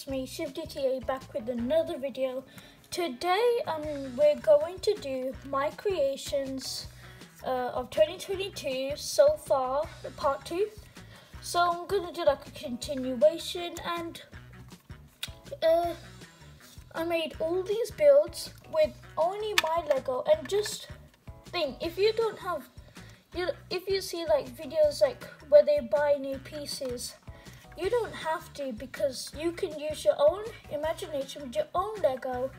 it's me, ShivDTA, back with another video. Today, um, we're going to do my creations uh, of 2022 so far, part two. So I'm gonna do like a continuation, and uh, I made all these builds with only my Lego. And just think, if you don't have, you if you see like videos like where they buy new pieces you don't have to because you can use your own imagination with your own Lego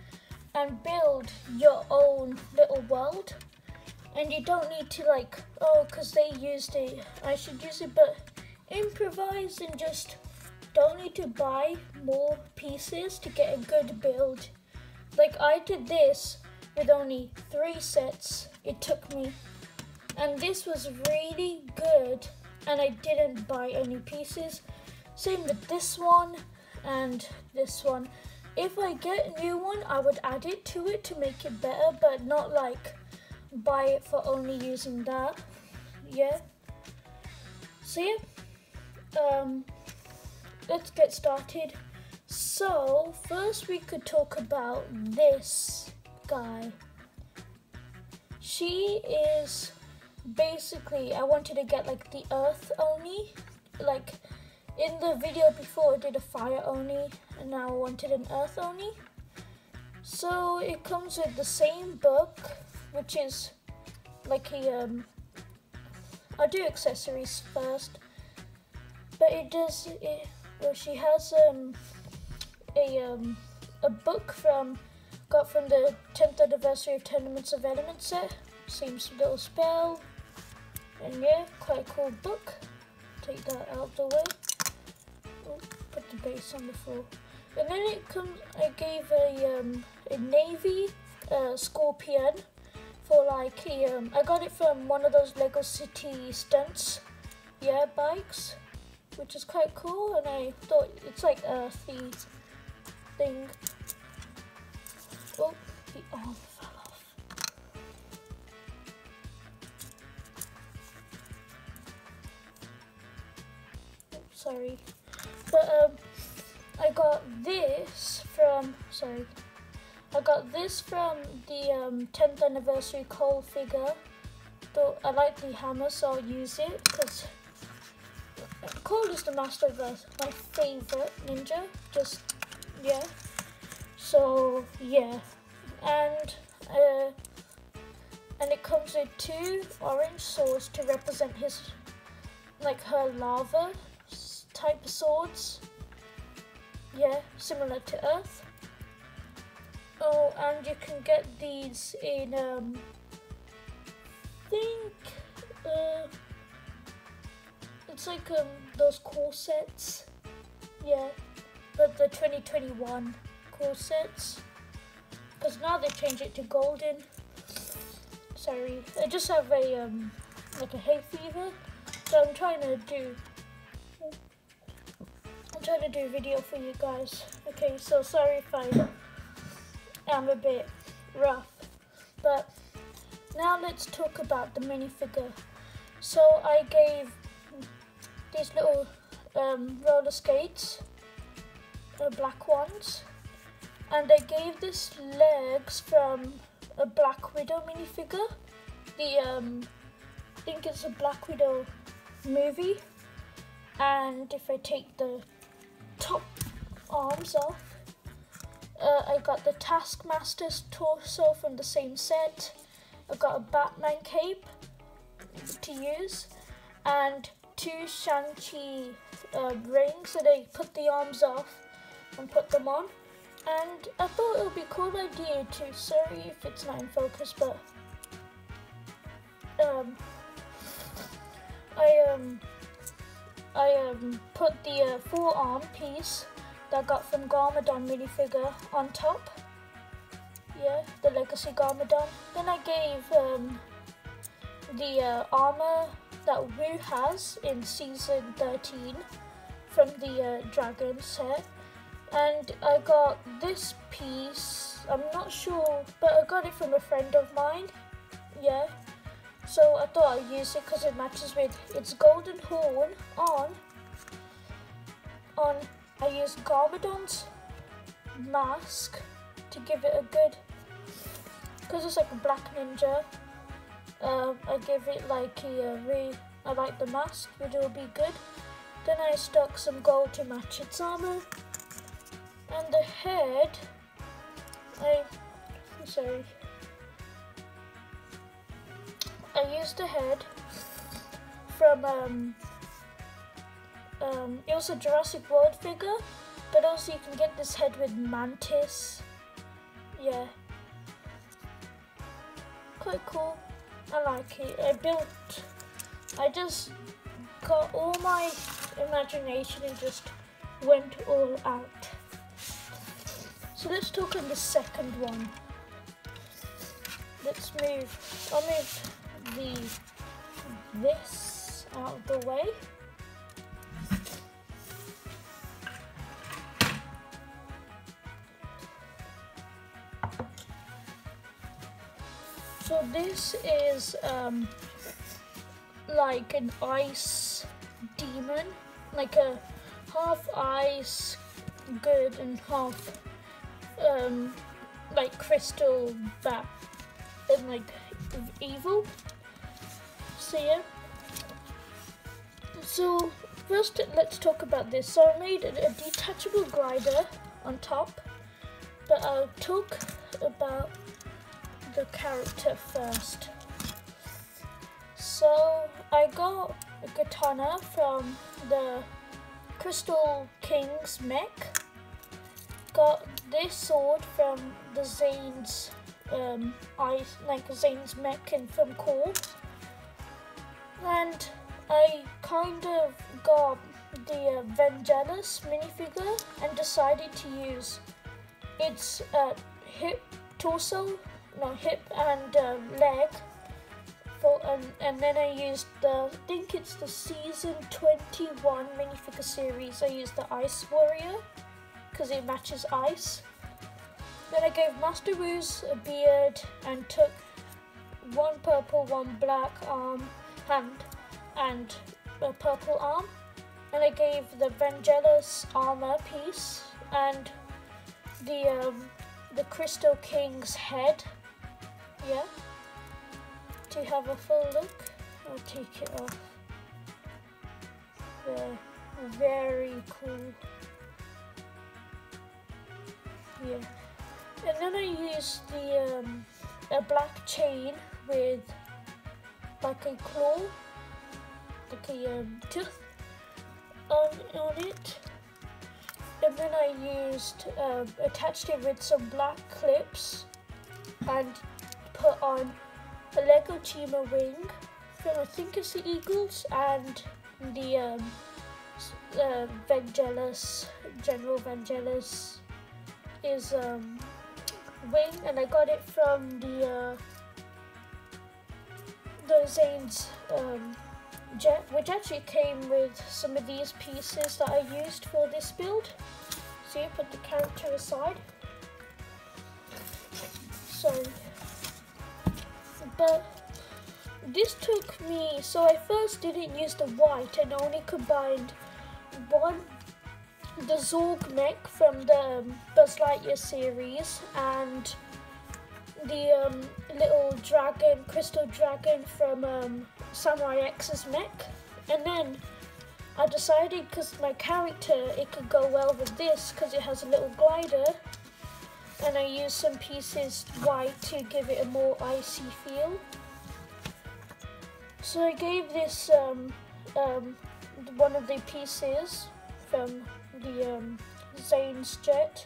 and build your own little world. And you don't need to like, oh, because they used it, I should use it, but improvise and just don't need to buy more pieces to get a good build. Like I did this with only three sets, it took me. And this was really good and I didn't buy any pieces. Same with this one and this one. If I get a new one, I would add it to it to make it better, but not like buy it for only using that. Yeah. So yeah, um, let's get started. So first we could talk about this guy. She is basically, I wanted to get like the earth only, like in the video before I did a fire oni and now I wanted an earth oni. So it comes with the same book which is like a um I'll do accessories first. But it does it well she has um a um a book from got from the 10th anniversary of Tournaments of Elements set. Seems a little spell. And yeah, quite a cool book. Take that out of the way the base on the floor. And then it comes, I gave a, um, a navy uh, scorpion for like a, um, I got it from one of those Lego City stunts, yeah, bikes, which is quite cool. And I thought it's like a earthy thing. Oh, the arm fell off. sorry. But um, I got this from, sorry, I got this from the um, 10th anniversary Cole figure. Though I like the hammer, so I'll use it because Cole is the master of earth, my favorite ninja. Just, yeah. So, yeah. And, uh, and it comes with two orange swords to represent his, like her lava type of swords. Yeah, similar to Earth. Oh, and you can get these in, um, I think, uh, it's like um, those corsets. Yeah, but the 2021 corsets. Because now they changed it to golden. Sorry, I just have a, um, like a hay fever. So I'm trying to do Trying to do a video for you guys. Okay, so sorry if I am a bit rough. But now let's talk about the minifigure. So I gave these little um, roller skates, the black ones, and I gave this legs from a Black Widow minifigure. The um, I think it's a Black Widow movie. And if I take the top arms off. Uh, I got the Taskmaster's torso from the same set. I've got a Batman cape to use and two Shang-Chi uh, rings so they put the arms off and put them on. And I thought it would be a cool idea to, sorry if it's not in focus, but um, I um, I um, put the uh, forearm piece that I got from Garmadon minifigure on top. Yeah, the Legacy Garmadon. Then I gave um, the uh, armor that Wu has in season 13 from the uh, Dragon set. And I got this piece, I'm not sure, but I got it from a friend of mine. Yeah, so I thought I'd use it because it matches with its golden horn on on I used Garmadon's mask to give it a good, because it's like a black ninja, um, I give it like a, re, I like the mask, it will be good. Then I stuck some gold to match its armor. And the head, I, I'm sorry, I used a head from, um, um, it was a Jurassic World figure, but also you can get this head with Mantis. Yeah. Quite cool. I like it. I built, I just got all my imagination and just went all out. So let's talk on the second one. Let's move, I'll move the, this out of the way. So this is um, like an ice demon, like a half ice good and half um, like crystal bat and like evil. So. So first let's talk about this. So I made a, detachable glider on top, but I'll talk about the character first. So I got a katana from the Crystal King's mech. Got this sword from the Zane's um, I like Zane's mech in from Core. And I kind of got the uh, Vangelis minifigure and decided to use its uh, hip torso no hip and um, leg for and, and then I used the I think it's the season 21 minifigure series. I used the ice warrior because it matches ice. Then I gave Master Roos a beard and took one purple one black arm hand and a purple arm and I gave the Vangelis armor piece and the um, the Crystal King's head yeah. To have a full look, I'll take it off. There. Very cool. Yeah. And then I used the um, a black chain with like a claw, like a um, tooth on, on it. And then I used, um, attached it with some black clips and put on a Lego Chima wing. From I think it's the Eagles and the um, uh, Vangelis, General Vangelis is um, wing. And I got it from the uh, the Zane's um, jet which actually came with some of these pieces that I used for this build. So you put the character aside. So but this took me, so I first didn't use the white and only combined one, the Zurg mech from the um, Buzz Lightyear series and the um, little dragon, crystal dragon from um, Samurai X's mech. And then I decided because my character, it could go well with this because it has a little glider and I used some pieces white to give it a more icy feel. So I gave this um, um, one of the pieces from the um, Zane's jet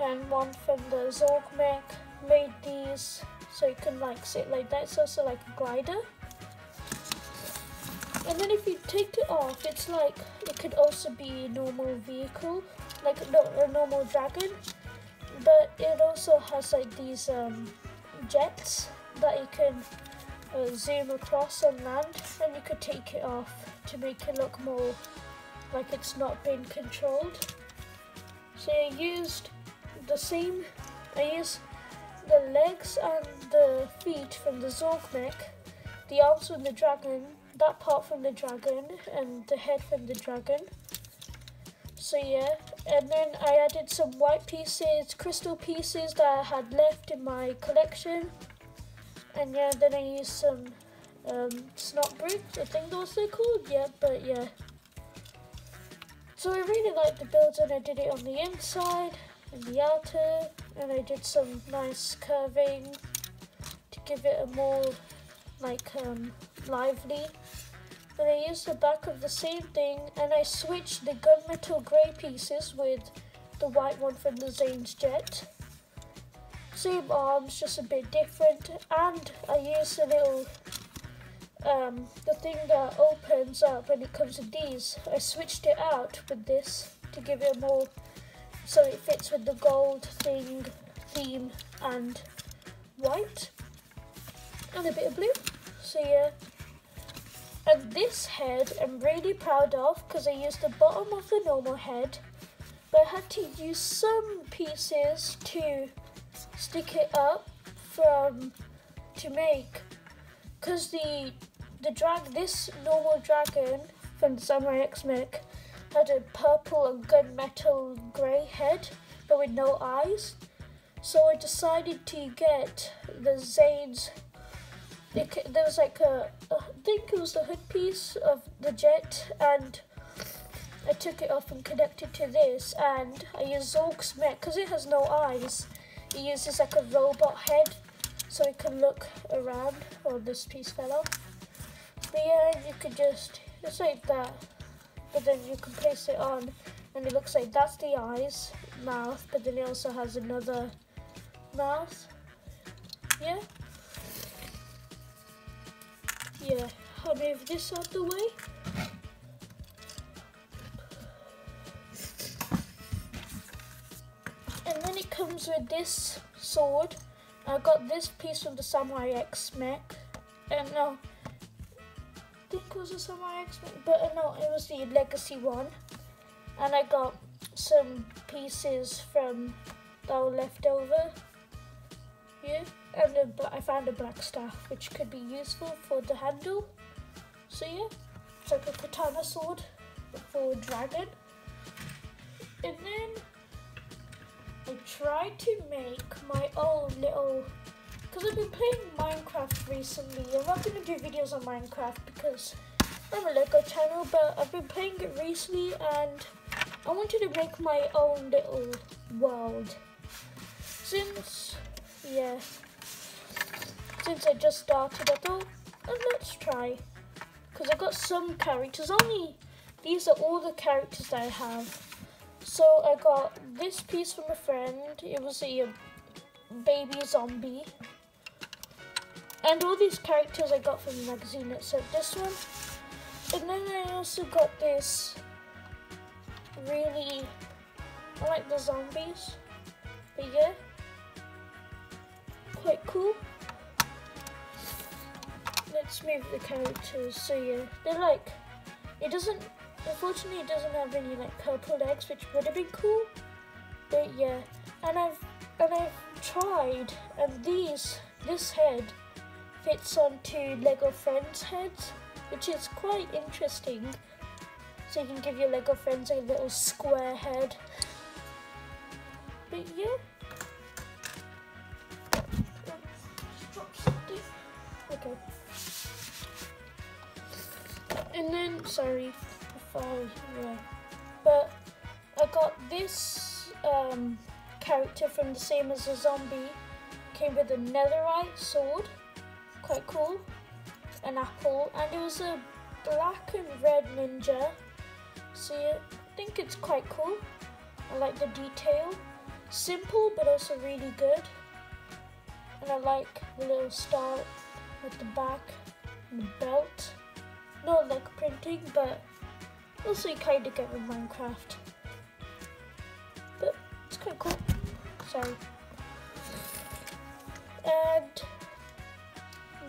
and one from the Zurg mech. Made these so you can like sit like that. It's also like a glider. And then if you take it off, it's like it could also be a normal vehicle, like a, a normal dragon but it also has like these um, jets that you can uh, zoom across on land and you could take it off to make it look more like it's not being controlled. So I used the same, I used the legs and the feet from the Zurg mech, the arms from the dragon, that part from the dragon and the head from the dragon. So yeah, and then I added some white pieces, crystal pieces that I had left in my collection. And yeah, then I used some um, snot bricks, I think those they're called, yeah, but yeah. So I really liked the build and I did it on the inside and the outer and I did some nice curving to give it a more like um, lively and I used the back of the same thing and I switched the gunmetal grey pieces with the white one from the Zane's Jet. Same arms, just a bit different and I used a little, um, the thing that opens up when it comes to these. I switched it out with this to give it a more, so it fits with the gold thing, theme and white and a bit of blue. So yeah. And this head I'm really proud of because I used the bottom of the normal head but I had to use some pieces to stick it up from to make because the the drag this normal dragon from the Samurai X mech had a purple and gunmetal grey head but with no eyes so I decided to get the Zane's there was like a, I think it was the hood piece of the jet and I took it off and connected to this and I used Zurg's mech because it has no eyes. It uses like a robot head so it can look around. Oh, this piece fell off. But yeah, you could just, it's like that. But then you can place it on and it looks like that's the eyes, mouth, but then it also has another mouth. Yeah. Yeah, I'll move this out the way. And then it comes with this sword. I got this piece from the Samurai X mech. And no, I think it was a Samurai X mech, but uh, no, it was the Legacy one. And I got some pieces from that were left over. Yeah and I found a black staff which could be useful for the handle. So yeah, it's like a katana sword for a dragon. And then I tried to make my own little, because I've been playing Minecraft recently. I'm not going to do videos on Minecraft because I'm a Lego channel, but I've been playing it recently and I wanted to make my own little world. Since, yeah, since I just started, I thought, oh, let's try. Because I've got some characters, only these are all the characters that I have. So I got this piece from a friend. It was a baby zombie. And all these characters I got from the magazine except this one. And then I also got this really, I like the zombies. But yeah, quite cool let's move the characters. So yeah, they're like, it doesn't, unfortunately it doesn't have any like purple legs, which would have been cool. But yeah, and I've, and I've tried, and these, this head fits onto Lego Friends heads, which is quite interesting. So you can give your Lego friends a little square head. But yeah. Okay. And then, sorry, I yeah. But I got this um, character from the same as a zombie. Came with a netherite sword, quite cool, an apple, and it was a black and red ninja. See, I think it's quite cool. I like the detail. Simple, but also really good. And I like the little star at the back and the belt not like printing, but also you kind of get with Minecraft. But it's quite cool. Sorry. And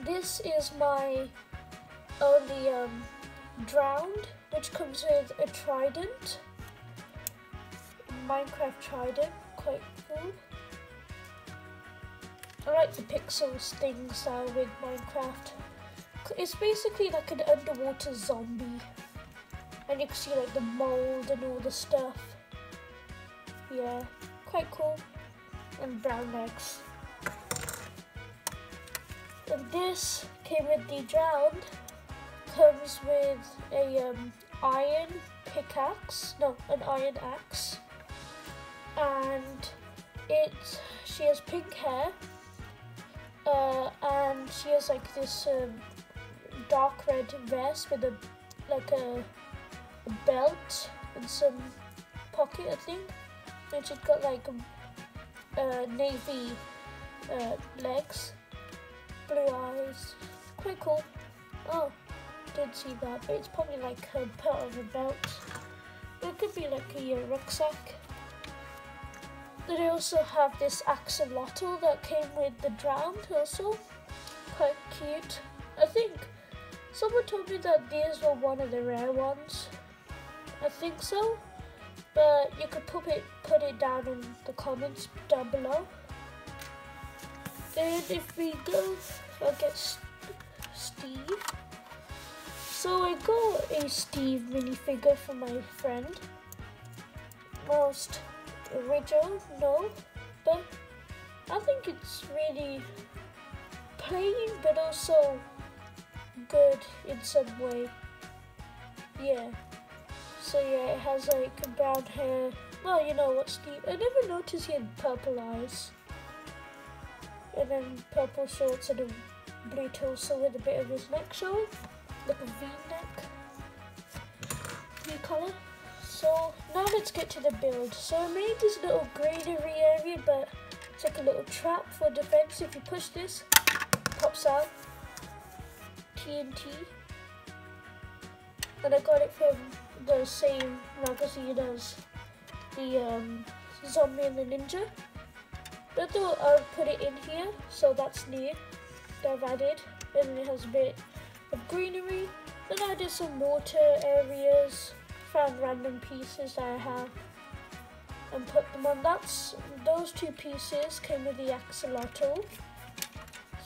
this is my only um, drowned, which comes with a trident. Minecraft trident, quite cool. I like the pixels things style with Minecraft it's basically like an underwater zombie. And you can see like the mold and all the stuff. Yeah, quite cool. And brown legs. And this came with the drowned. Comes with a um, iron pickaxe, no, an iron axe. And it, she has pink hair. Uh, and she has like this um, dark red vest with a like a, a belt and some pocket, I think. And she's got like uh, navy uh, legs, blue eyes, quite cool. Oh, did see that, but it's probably like a part of a belt. It could be like a rucksack. Then I also have this axolotl that came with the drowned also. Quite cute. I think someone told me that these were one of the rare ones. I think so. But you could put it put it down in the comments down below. Then if we go, I'll get Steve. So I got a Steve minifigure for my friend. Most original, no, but I think it's really plain but also good in some way. Yeah. So yeah, it has like brown hair. Well, you know what, Steve? I never noticed he had purple eyes. And then purple shorts and a blue torso with a bit of his neck show. Like a V-neck. New colour. So now let's get to the build. So I made this little granary area, but it's like a little trap for defense. If you push this, pops out. TNT. And I got it from the same magazine as the um, Zombie and the Ninja. But I would put it in here, so that's new. That I've added, and it has a bit of greenery. Then I did some water areas, found random pieces that I have, and put them on. That's those two pieces came with the axolotl.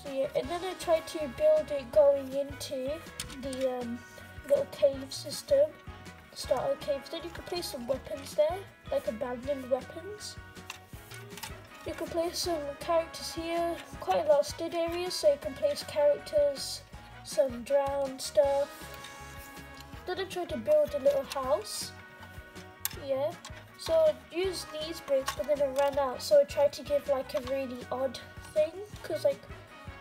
So yeah, and then I tried to build it going into the um, little cave system starter caves. Then you could place some weapons there, like abandoned weapons. You can place some characters here, quite a lot of stud areas, so you can place characters, some drowned stuff. Then I tried to build a little house. Yeah. So I used these bricks, but then I ran out, so I tried to give like a really odd thing, because like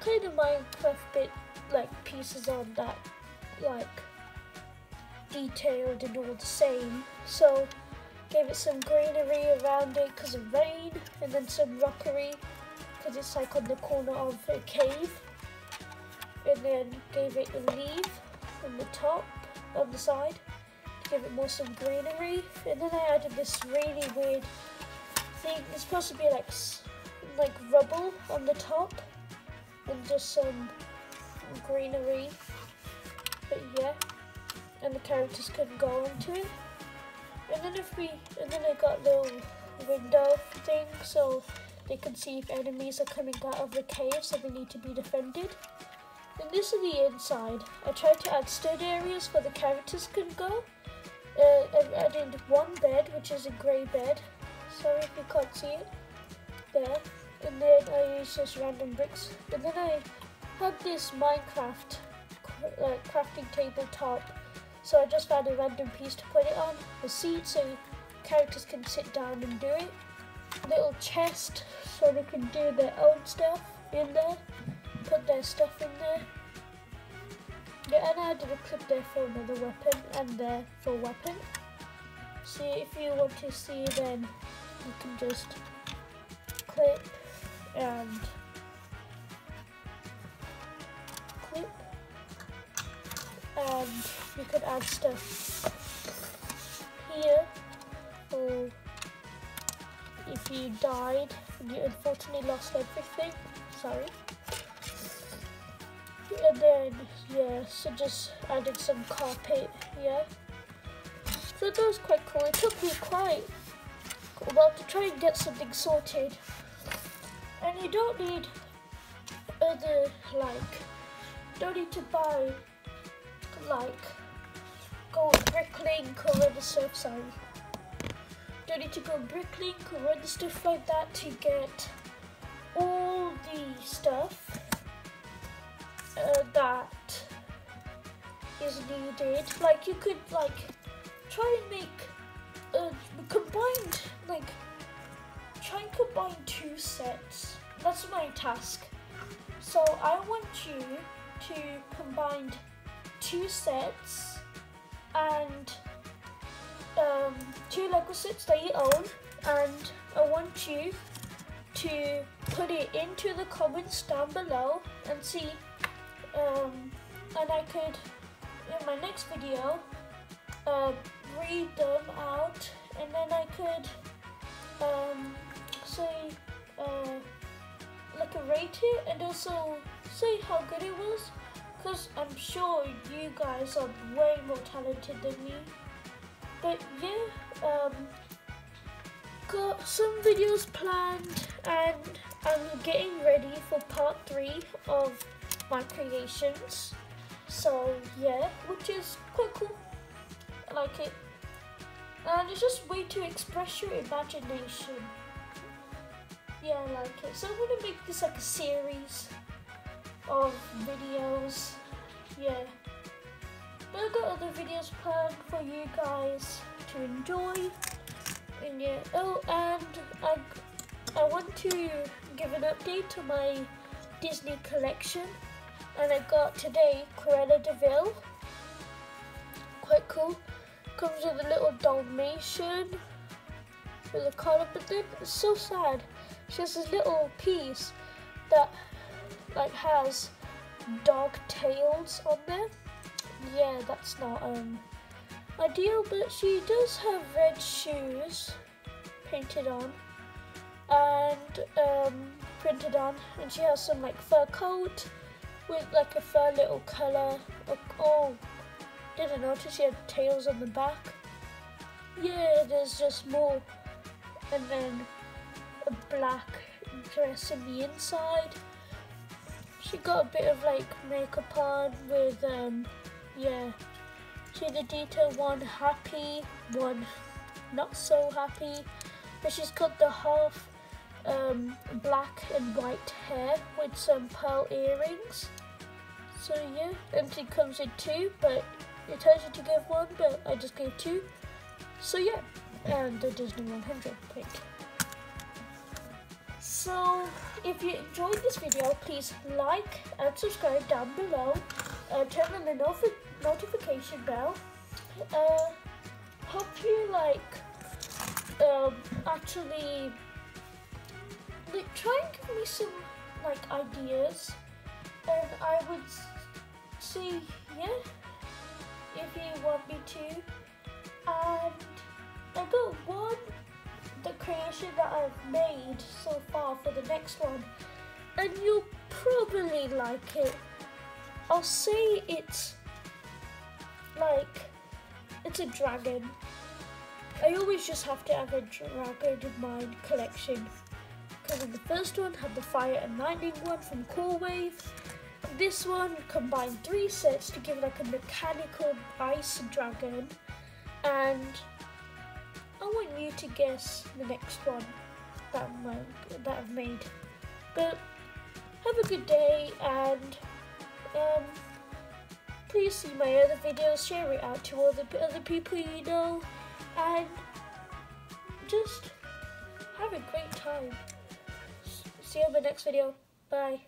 kind of Minecraft bit like pieces on that like detailed and all the same. So gave it some greenery around it because of rain and then some rockery because it's like on the corner of a cave. And then gave it a leaf on the top, on the side to give it more some greenery. And then I added this really weird thing. It's supposed to be like like rubble on the top and just some greenery. But yeah and the characters can go into it. And then if we, and then I got little window thing so they can see if enemies are coming out of the cave so they need to be defended. And this is the inside. I tried to add stud areas where the characters can go. Uh, I've added one bed, which is a grey bed. Sorry if you can't see it. There. And then I used just random bricks. And then I had this Minecraft uh, crafting tabletop so I just found a random piece to put it on. A seat so characters can sit down and do it. a Little chest so they can do their own stuff in there. Put their stuff in there. Yeah, and I added a clip there for another weapon and there for weapon. See, if you want to see then you can just clip and and you could add stuff here. Or if you died you unfortunately lost everything. Sorry. And then yeah so just added some carpet yeah. So that was quite cool. It took me quite a well to try and get something sorted. And you don't need other like don't need to buy like gold bricklink or the surf sign. don't need to go Bricklink or other stuff like that to get all the stuff uh, that is needed. Like you could like try and make uh, combined like try and combine two sets. That's my task. So I want you to combine two sets and um, two Lego sets that you own and I want you to put it into the comments down below and see um, and I could in my next video uh, read them out and then I could um, say uh, like a rate it and also say how good it was because I'm sure you guys are way more talented than me. But yeah um, got some videos planned and I'm getting ready for part three of my creations. So yeah which is quite cool. I like it. And it's just way to express your imagination. Yeah I like it. So I'm gonna make this like a series of videos. Yeah. But I've got other videos planned for you guys to enjoy. And yeah oh and I, I want to give an update to my Disney collection. And I got today Cruella de Vil quite cool. Comes with a little Dalmatian with a collar but then it's so sad. She has this little piece that like has dog tails on there. Yeah, that's not um ideal, but she does have red shoes painted on and um, printed on, and she has some like fur coat with like a fur little color. Oh, didn't notice she had tails on the back. Yeah, there's just more, and then a black dress in the inside. She got a bit of like makeup on with um yeah. She the detail one happy, one not so happy. But she's got the half um, black and white hair with some pearl earrings. So yeah, and she comes in two, but it tells you to give one, but I just gave two. So yeah, and the Disney 100 pick. So if you enjoyed this video, please like and subscribe down below. Uh, turn on the not notification bell. Uh, hope you like um, actually like try and give me some like ideas, and I would see yeah if you want me to. And I got one the creation that I've made so far for the next one and you'll probably like it. I'll say it's like it's a dragon. I always just have to have a dragon in my collection because the first one had the fire and lightning one from Core Wave. This one combined three sets to give like a mechanical ice dragon and want you to guess the next one that, that I've made. But have a good day and um, please see my other videos, share it out to all the other people you know and just have a great time. See you in the next video. Bye.